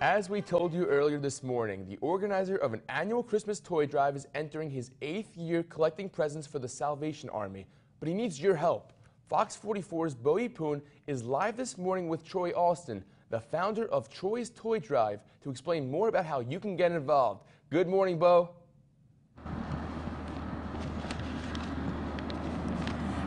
As we told you earlier this morning, the organizer of an annual Christmas toy drive is entering his eighth year collecting presents for the Salvation Army, but he needs your help. Fox 44's Bo Poon is live this morning with Troy Austin, the founder of Troy's Toy Drive, to explain more about how you can get involved. Good morning, Bo.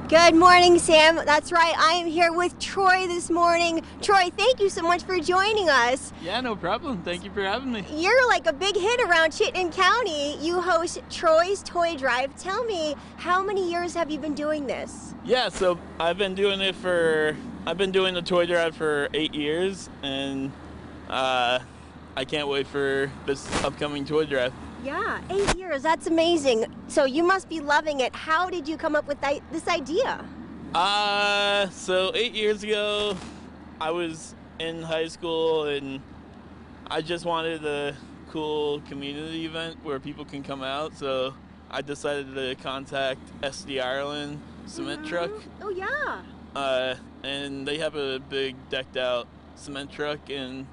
Good morning, Sam. That's right. I am here with Troy this morning. Troy, thank you so much for joining us. Yeah, no problem. Thank you for having me. You're like a big hit around Chittenden County. You host Troy's Toy Drive. Tell me, how many years have you been doing this? Yeah, so I've been doing it for, I've been doing the toy drive for eight years, and uh, I can't wait for this upcoming toy drive. Yeah, eight years. That's amazing. So you must be loving it. How did you come up with that, this idea? Uh, so eight years ago, I was in high school and I just wanted a cool community event where people can come out. So I decided to contact SD Ireland cement Mhm. truck. Oh, yeah. Uh, and they have a big decked out cement truck and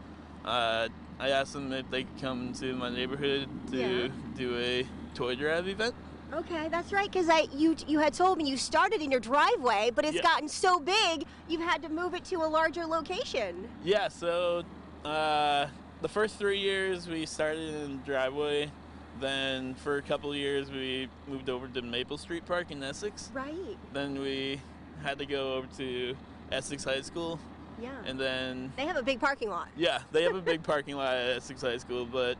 uh, I asked them if they could come to my neighborhood to Yeah. do a toy drive event. Okay, that's right. Because I you you had told me you started in your driveway, but it's Yeah. gotten so big you've had to move it to a larger location. Yeah, so uh, the first three years we started in the driveway. Then for a couple years we moved over to Maple Street Park in Essex. Right. Then we had to go over to Essex High School, Yeah. and then They have a big parking lot. Yeah, they have a big parking lot at Essex High School, but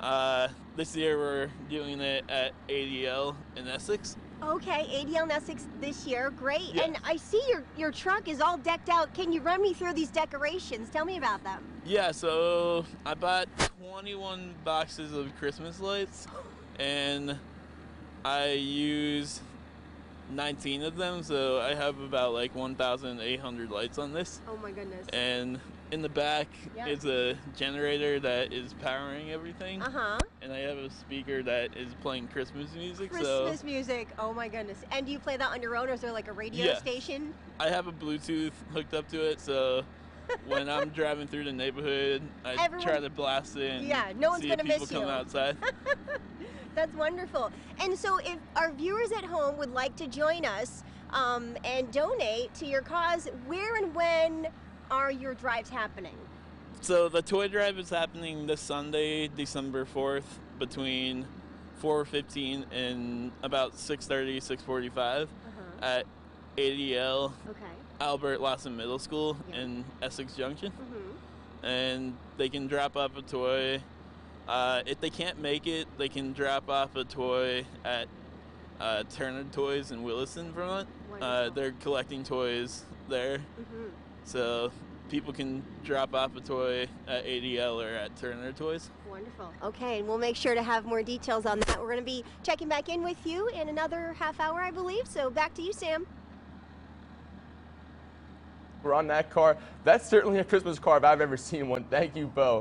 uh, this year we're doing it at ADL in Essex. Okay, ADL and Essex this year, great. Yeah. And I see your your truck is all decked out. Can you run me through these decorations? Tell me about them. Yeah, so I bought 21 boxes of Christmas lights, and I used 19 of them, so I have about like 1,800 lights on this. Oh my goodness. And in the back is a generator that is powering everything, Uh huh. and I have a speaker that is playing Christmas music. so Christmas music. Oh my goodness. And do you play that on your own, or is there like a radio Yeah. station? I have a Bluetooth hooked up to it, so when I'm driving through the neighborhood, I Everyone- try to blast it Yeah, no one's gonna people miss come you. outside. That's wonderful. And so, if our viewers at home would like to join us um, and donate to your cause, where and when are your drives happening? so the toy drive is happening this Sunday, December 4th, between 4:15 and about 6:30, 6:45 Uh-huh. at ADL Okay. Albert Lawton Middle School Yeah. in Essex Junction, Mm-hmm. and they can drop off a toy. Uh, if they can't make it, they can drop off a toy at uh, Turner Toys in Williston, Vermont. Uh, they're collecting toys there, Mm-hmm. so people can drop off a toy at ADL or at Turner Toys. Wonderful. Okay, and we'll make sure to have more details on that. We're going to be checking back in with you in another half hour, I believe. So back to you, Sam. We're on that car. That's certainly a Christmas car if I've ever seen one. Thank you, Bo.